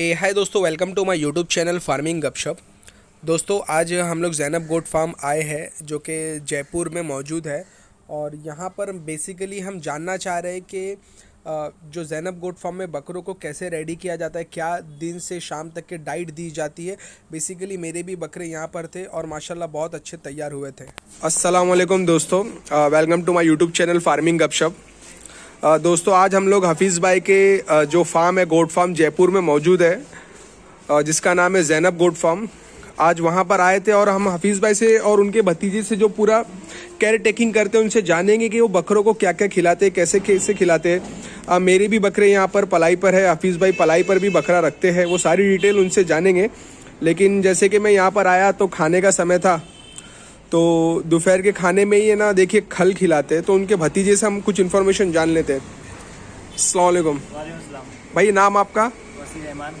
ए, hi दोस्तों welcome to my YouTube channel farming गपशप दोस्तों, आज हम लोग जैनब गोट फार्म आए हैं, जो कि जयपुर में मौजूद है। और यहाँ पर बेसिकली हम जानना चाह रहे हैं कि जो जैनब गोट फार्म में बकरों को कैसे रेडी किया जाता है, क्या दिन से शाम तक के डाइट दी जाती है। बेसिकली मेरे भी बकरे यहाँ पर थे और माशाल्लाह बहुत अच्छे तैयार हुए थे। वालेकुम दोस्तों welcome to my YouTube channel farming गपशप दोस्तों, आज हम लोग हफीज़ भाई के जो फार्म है गोट फार्म जयपुर में मौजूद है जिसका नाम है जैनब गोट फार्म आज वहाँ पर आए थे और हम हफीज़ भाई से और उनके भतीजे से जो पूरा केयर टेकिंग करते हैं, उनसे जानेंगे कि वो बकरों को क्या क्या खिलाते हैं, कैसे कैसे खिलाते हैं। मेरे भी बकरे यहाँ पर पलाई पर है, हफीज़ भाई पलाई पर भी बकरा रखते हैं, वो सारी डिटेल उनसे जानेंगे। लेकिन जैसे कि मैं यहाँ पर आया तो खाने का समय था तो दोपहर के खाने में ही ना देखिए खल खिलाते हैं तो उनके भतीजे से हम कुछ इन्फॉर्मेशन जान लेते हैं। भाई नाम आपका? वसीर रहमान।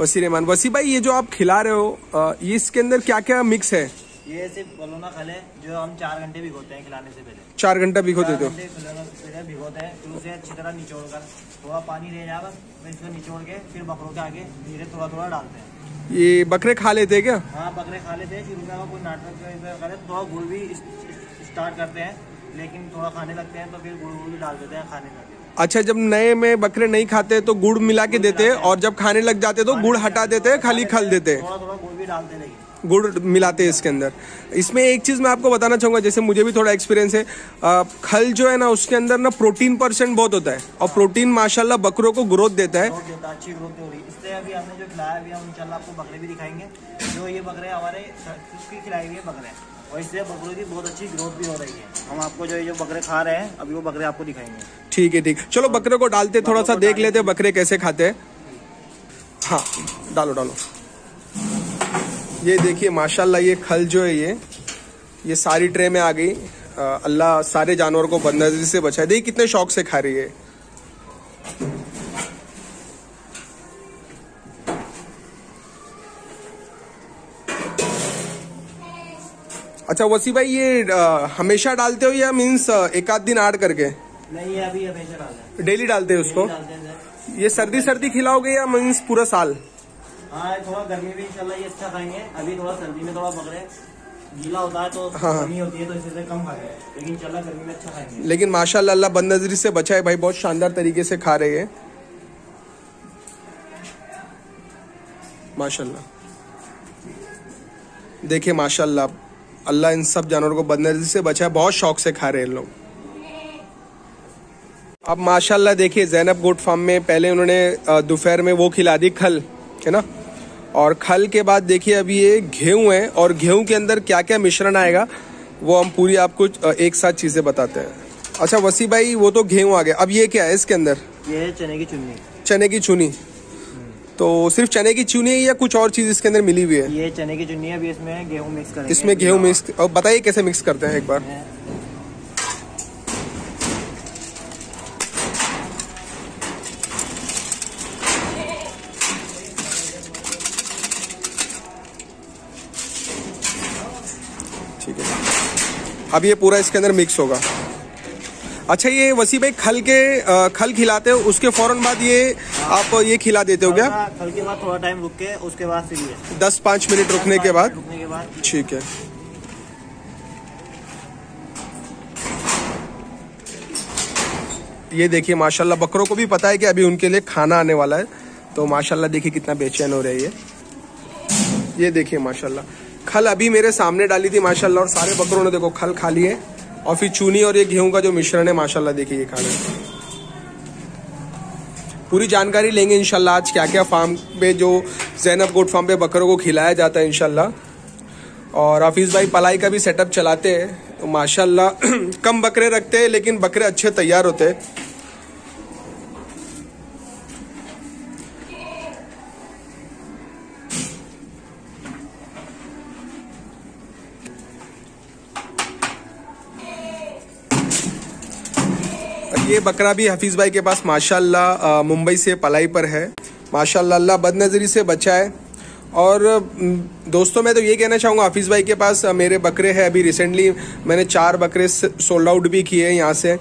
वसी रहमान। वसी भाई ये जो आप खिला रहे हो ये इसके अंदर क्या क्या मिक्स है? ये सिर्फ़ बलोना खल है जो हम चार घंटे भिगोते हैं खिलाने से पहले। चार घंटा देते हो। भिगोते हैं फिर उसे अच्छी तरह निचोड़ कर थोड़ा पानी रह जाएगा फिर इसको निचोड़ के फिर बकरों के आगे धीरे थोड़ा थोड़ा डालते हैं। ये बकरे खा लेते हैं क्या? हाँ बकरे खा लेते हैं शुरू में कोई नाटक करे तो थोड़ा गुड़ भी स्टार्ट करते हैं लेकिन थोड़ा खाने लगते हैं तो फिर गुड़ गुड़ भी डाल देते हैं खाने लगे अच्छा जब नए में बकरे नहीं खाते तो गुड़ मिला के देते हैं और जब खाने लग जाते तो गुड़ हटा देते हैं खाली खल देते हैं। थोड़ा थोड़ा गुड़ भी डालते लेकिन गुड़ मिलाते हैं इसके अंदर। इसमें एक चीज़ मैं आपको बताना चाहूँगा जैसे मुझे भी थोड़ा एक्सपीरियंस है। खल जो है ना उसके अंदर ना प्रोटीन परसेंट बहुत होता है और प्रोटीन माशाल्लाह बकरों को ग्रोथ देता है। है अच्छी हो है हम आपको बकरे भी दिखाएँगे। जो ये बकरे हमारे खिलाई हुई बकरे। और इससे बकरों की बहुत अच्छी ग्रोथ भी हो रही है। हम आपको जो ये जो बकरे खा रहे हैं अभी वो बकरे आपको दिखाएँगे। ठीक है ठीक। चलो बकरे को डालते थोड़ा सा देख लेते बकरे कैसे खाते हैं। हाँ डालो डालो। ये देखिए माशाल्लाह ये खल जो है ये ये सारी ट्रे में आ गई। अल्लाह सारे जानवर को बदनजरी से बचाए। देखिए कितने शौक से खा रही है। अच्छा वसी भाई ये अ, हमेशा डालते हो या मीन्स एक आध दिन आड़ करके? नहीं अभी हमेशा डाला डेली डालते हैं उसको? डालते हैं। ये सर्दी सर्दी खिलाओगे या मीन्स पूरा साल? हाँ थोड़ा गर्मी में इंशाल्लाह ये अच्छा खाएँगे अभी थोड़ा सर्दी में थोड़ा बकरे गीला होता है तो हाँ, हाँ। होती है तो इससे कम खाते हैं। लेकिन इंशाल्लाह गर्मी में अच्छा खाएँगे। लेकिन माशाल्लाह अल्लाह बदनजरी से बचाए भाई बहुत शानदार तरीके से खा रहे हैं। माशाल्लाह। देखिए माशाल्लाह अल्लाह इन सब जानवरों को बदनजरी से बचाए बहुत शौक से खा रहे हैं लोग। अब माशाल्लाह देखिए जैनब गोट फार्म में पहले उन्होंने दोपहर में वो खिला दी खल है ना? और खल के बाद देखिए अभी ये गेहूँ है और गेहूँ के अंदर क्या क्या मिश्रण आएगा वो हम पूरी आपको एक साथ चीज़ें बताते हैं। अच्छा वसी भाई वो तो गेहूँ आ गया। अब ये क्या है इसके अंदर? ये है चने की चुनी चने की चुनी तो सिर्फ़ चने की चुनी है या कुछ और चीज़ इसके अंदर मिली हुई है? ये चने की चुनी है अभी इसमें गेहूँ मिक्स इसमें गेहूँ मिक्स और बताइए कैसे मिक्स करते हैं एक बार। ठीक है। अब ये पूरा इसके अंदर मिक्स होगा। अच्छा ये वसी भाई खल के खल खिलाते हो उसके फ़ौरन बाद ये आप ये खिला देते हो क्या? थोड़ा कल के बाद थोड़ा टाइम रुक के उसके बाद फिर ये। दस पाँच मिनट रुकने के बाद? रुकने के बाद। ठीक है। ये देखिए माशाल्लाह बकरों को भी पता है कि अभी उनके लिए खाना आने वाला है। तो माशाल्लाह देखिए कितना बेचैन हो रही है ये देखिए माशाल्लाह। खल अभी मेरे सामने डाली थी, माशाल्लाह, और सारे बकरों ने देखो खल खा लिए और फिर चूनी और ये गेहूँ का जो मिश्रण है, माशाल्लाह, देखिए ये खाने। पूरी जानकारी लेंगे इनशाला आज क्या क्या फार्म पे, जो जैनब गोट फार्म पे बकरों को खिलाया जाता है इनशाला और हाफिज भाई पलाई का भी सेटअप चलाते हैं। तो माशाल्लाह, कम बकरे रखते हैं, लेकिन बकरे अच्छे तैयार होते हैं। ये बकरा भी हफीज भाई के पास माशाल्लाह मुंबई से पलाई पर है। माशाल्लाह बदनज़री से बचा है। और दोस्तों, मैं तो ये कहना चाहूँगा, हफीज़ भाई के पास मेरे बकरे हैं। अभी रिसेंटली मैंने चार बकरे सोल्ड आउट भी किए हैं यहाँ से।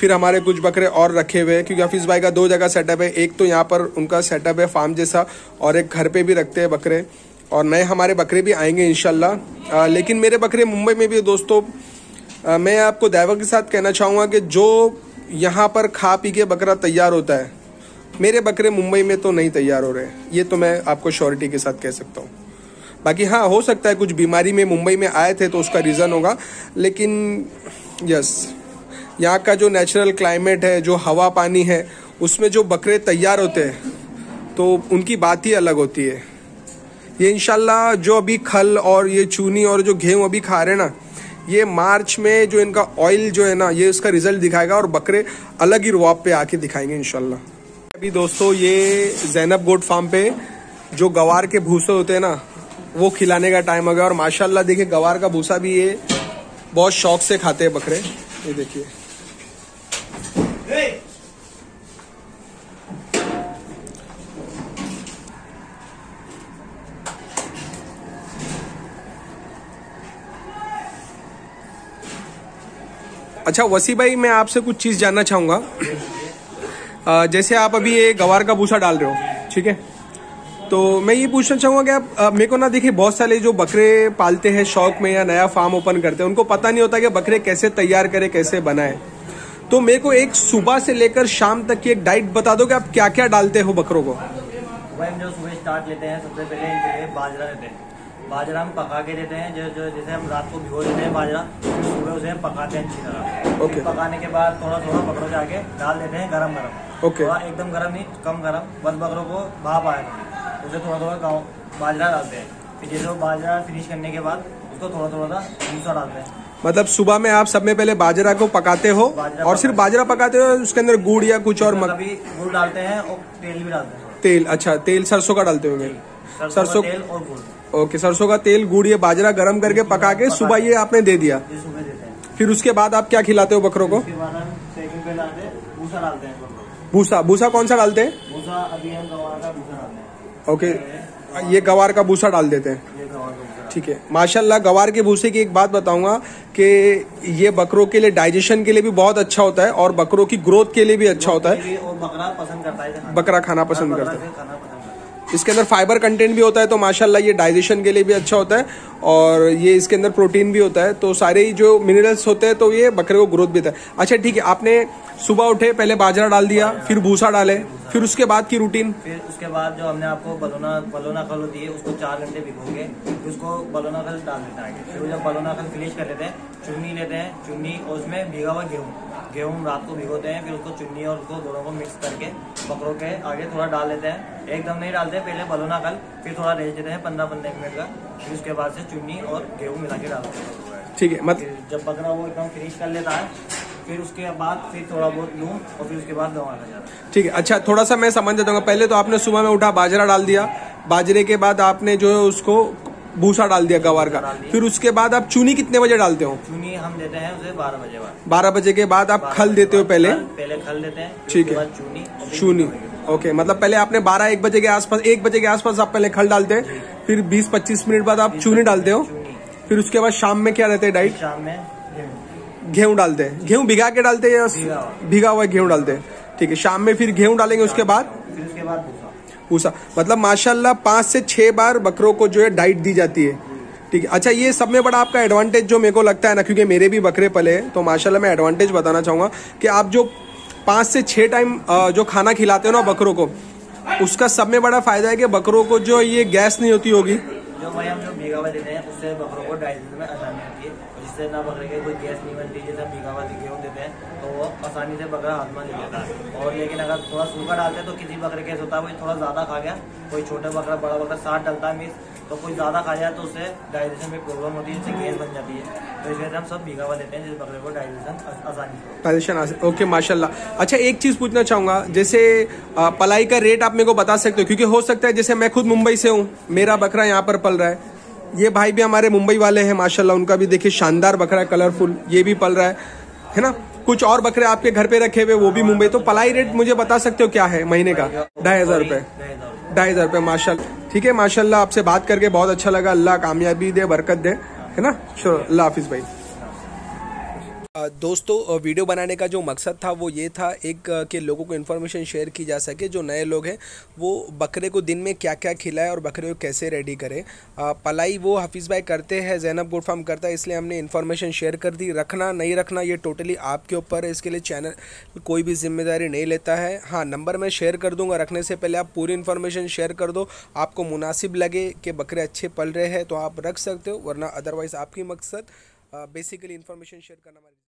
फिर हमारे कुछ बकरे और रखे हुए हैं, क्योंकि हफीज़ भाई का दो जगह सेटअप है। एक तो यहाँ पर उनका सेटअप है फार्म जैसा, और एक घर पे भी रखते हैं बकरे। और नए हमारे बकरे भी आएँगे इनशाला लेकिन मेरे बकरे मुंबई में भी दोस्तों। मैं आपको दावा के साथ कहना चाहूँगा कि जो यहाँ पर खा पी के बकरा तैयार होता है। मेरे बकरे मुंबई में तो नहीं तैयार हो रहे ये तो मैं आपको श्योरिटी के साथ कह सकता हूँ। बाकी हाँ हो सकता है कुछ बीमारी में मुंबई में आए थे तो उसका रीज़न होगा। लेकिन यस यहाँ का जो नेचुरल क्लाइमेट है, जो हवा पानी है, उसमें जो बकरे तैयार होते हैं तो उनकी बात ही अलग होती है। ये इनशाला जो अभी खल और ये चूनी और जो गेहूँ अभी खा रहे ना ये मार्च में जो इनका ऑयल जो है ना, ये उसका रिज़ल्ट दिखाएगा और बकरे अलग ही रुआब पे आके दिखाएँगे इनशाला अभी दोस्तों ये जैनब गोट फार्म पे जो गवार के भूसे होते हैं ना, वो खिलाने का टाइम हो गया और माशाल्लाह देखिए गवार का भूसा भी ये बहुत शौक से खाते हैं बकरे। ये देखिए। अच्छा वसी भाई, मैं आपसे कुछ चीज़ जानना चाहूँगा। जैसे आप अभी ये गवार का भूसा डाल रहे हो, ठीक है? तो मैं ये पूछना चाहूँगा कि आप मेरे को ना देखिए, बहुत सारे जो बकरे पालते हैं शौक में या नया फार्म ओपन करते हैं, उनको पता नहीं होता कि बकरे कैसे तैयार करें, कैसे बनाए। तो मेरे को एक सुबह से लेकर शाम तक की एक डाइट बता दो कि आप क्या क्या डालते हो बकरों को? हम जो सुबह स्टार्ट लेते हैं, सबसे पहले बाजरा लेते हैं। बाजरा हम पका के देते हैं जो जो जैसे हम रात को भिगो देते हैं बाजरा फिर सुबह उसे हम पकाते हैं अच्छी तरह। ओके। पकाने के बाद थोड़ा थोड़ा बकरों के आगे डाल देते हैं गरम गरम ओके। थोड़ा एकदम गरम नहीं कम गरम। बस बकरों को भाप आए उसे थोड़ा थोड़ा गाँव बाजरा डालते हैं। फिर जैसे वो बाजरा फिनिश करने के बाद उसको थोड़ा थोड़ा सा भूसा डालते हैं। मतलब सुबह में आप सब में पहले बाजरा को पकाते हो और सिर्फ़ बाजरा पकाते हो। उसके अंदर गुड़ या कुछ और मक... गुड़ डालते हैं और तेल भी डालते हैं। तेल अच्छा तेल सरसों का डालते होंगे। सरसों तेल और ओके सरसों का तेल गुड़ ये बाजरा गर्म करके पका के सुबह ये आपने दे दिया। फिर उसके बाद आप क्या खिलाते हो बकरों को? भूसा भूसा कौन सा डालते हैं? ओके ये गवार। का भूसा डाल देते हैं। ठीक है माशाल्लाह गवार के भूसे की एक बात बताऊँगा कि ये बकरों के लिए डाइजेशन के लिए भी बहुत अच्छा होता है और बकरों की ग्रोथ के लिए भी अच्छा होता है। बकरा पसंद करता है बकरा खाना पसंद करता है। इसके अंदर फाइबर कंटेंट भी होता है तो माशाल्लाह ये डाइजेशन के लिए भी अच्छा होता है, और ये इसके अंदर प्रोटीन भी होता है तो सारे जो मिनरल्स होते हैं तो ये बकरे को ग्रोथ भी होता है। अच्छा ठीक है, आपने सुबह उठे, पहले बाजरा डाल दिया, फिर भूसा डाले, फिर उसके बाद की रूटीन फिर उसके बाद जो हमने आपको बलोना बलोना खल है उसको चार घंटे भिगोगे उसको बलोना खल डाल देता है फिर जब बलोना खल फिनिश कर लेते हैं, चुन्नी लेते हैं, चुन्नी और उसमें भिगा हुआ गेहूँ। गेहूँ रात को भिगोते हैं फिर उसको चुन्नी और उसको दोनों को मिक्स करके बकरों के आगे थोड़ा डाल देते हैं। एकदम नहीं डालते पहले बलोना कल फिर थोड़ा रेस्ट देते हैं पंद्रह पंद्रह मिनट का फिर उसके बाद से चुन्नी और गेहूँ मिला के डालते हैं। ठीक है मतलब जब बकरा वो एकदम फिनिश कर लेता है फिर उसके बाद फिर थोड़ा बहुत लूँ और फिर उसके बाद दवा जाता है। ठीक है अच्छा थोड़ा सा मैं समझ जाता हूँ। पहले तो आपने सुबह में उठा बाजरा डाल दिया। बाजरे के बाद आपने जो है उसको भूसा डाल दिया गवार का। फिर उसके बाद आप चूनी कितने बजे डालते हो? चूनी हम देते हैं उसे बारह बजे बाद। बारह बजे के बाद आप खल देते हो पहले? पहले खल देते हैं ठीक है। चूनी चूनी। ओके मतलब पहले आपने बारह एक बजे के आसपास एक बजे के आसपास आप पहले खल डालते हैं फिर बीस पच्चीस मिनट बाद आप चूनी डालते हो। फिर उसके बाद शाम में क्या रहते हैं डाइट? शाम में गेहूँ। डालते हैं। गेहूँ भिगा के डालते हैं या भिगा हुआ। गेहूँ डालते हैं? ठीक है शाम में फिर गेहूँ डालेंगे उसके बाद? फिर उसके बाद भूसा मतलब माशाल्लाह पाँच से छः बार बकरों को जो है डाइट दी जाती है। ठीक है। अच्छा ये सब में बड़ा आपका एडवांटेज जो मेरे को लगता है ना, क्योंकि मेरे भी बकरे पले हैं तो माशाल्लाह मैं एडवांटेज बताना चाहूँगा कि आप जो पाँच से छः टाइम जो खाना खिलाते हो ना बकरों को, उसका सब में बड़ा फ़ायदा है कि बकरों को जो ये गैस नहीं होती होगी। जो भाई हम जो बीघावा देते हैं, उससे बकरों को डाइजेशन में आसानी होती। है जिससे ना बकरे के कोई गैस नहीं बनती, जैसे बीघा हुआ गेहूँ देते हैं तो वो आसानी से बकरा हाथ में ले लेता है। और लेकिन अगर थोड़ा सूखा डालते हैं तो किसी बकरे केस होता है, वो थोड़ा ज़्यादा खा गया, कोई छोटा बकरा, बड़ा बकरा, साठ डलता है मीस तो कोई ज़्यादा खा जाए तो उससे डाइजेशन में प्रॉब्लम होती है जिससे गैस बन जाती है। तो इस वजह से हम सब भीगा हुआ देते हैं, जिस बकरे को डाइजेशन आसानी डाइजेशन ओके माशाल्लाह। अच्छा एक चीज़ पूछना चाहूँगा, जैसे पलाई का रेट आप मेरे को बता सकते हो? क्योंकि हो सकता है, जैसे मैं खुद मुंबई से हूँ, मेरा बकरा यहाँ पर पल रहा है। ये भाई भी हमारे मुंबई वाले हैं, माशाल्लाह, उनका भी देखिए शानदार बकरा है कलरफुल ये भी पल रहा है है ना? कुछ और बकरे आपके घर पे रखे हुए, वो भी मुंबई। तो पलाई रेट मुझे बता सकते हो क्या है महीने का? ढाई हज़ार रूपए। ढाई हज़ार रूपए माशा ठीक है, माशाल्लाह, आपसे बात करके बहुत अच्छा लगा। अल्लाह कामयाबी दे, बरकत दे। है ना? चलो, अल्लाह हाफिज भाई। दोस्तों वीडियो बनाने का जो मकसद था, वो ये था एक कि लोगों को इन्फॉर्मेशन शेयर की जा सके, जो नए लोग हैं, वो बकरे को दिन में क्या क्या खिलाए और बकरे को कैसे रेडी करें। पलाई वो हफीज़ भाई करते हैं जैनब गुड फार्म करता है, इसलिए हमने इन्फॉर्मेशन शेयर कर दी। रखना, नहीं रखना, ये टोटली आपके ऊपर है, इसके लिए चैनल कोई भी ज़िम्मेदारी नहीं लेता है। हाँ नंबर मैं शेयर कर दूँगा, रखने से पहले आप पूरी इन्फॉर्मेशन शेयर कर दो। आपको मुनासिब लगे कि बकरे अच्छे पल रहे हैं तो आप रख सकते हो, वरना अदरवाइज़ आपकी मकसद बेसिकली इन्फॉर्मेशन शेयर करना